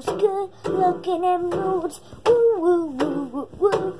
those good looking emeralds. Ooh, ooh, ooh, ooh, ooh.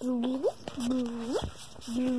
blue, blue, blue.